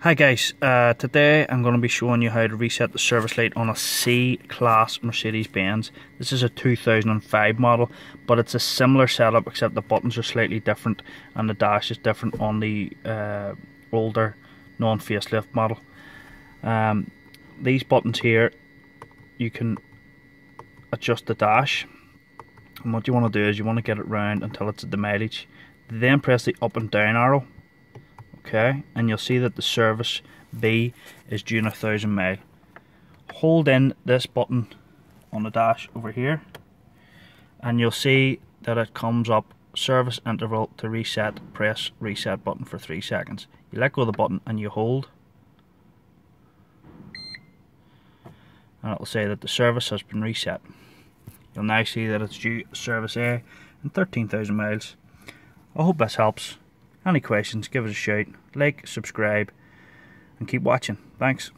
Hi guys, uh, today I'm going to be showing you how to reset the service light on a C-Class Mercedes-Benz. This is a 2005 model, but it's a similar setup except the buttons are slightly different and the dash is different on the uh, older non-facelift model. Um, these buttons here, you can adjust the dash and what you want to do is you want to get it round until it's at the mileage. Then press the up and down arrow okay and you'll see that the service B is due a thousand mile. Hold in this button on the dash over here and you'll see that it comes up service interval to reset. Press reset button for three seconds. You let go of the button and you hold. And it will say that the service has been reset. You'll now see that it's due service A and 13,000 miles. I hope this helps any questions, give us a shout, like, subscribe, and keep watching. Thanks.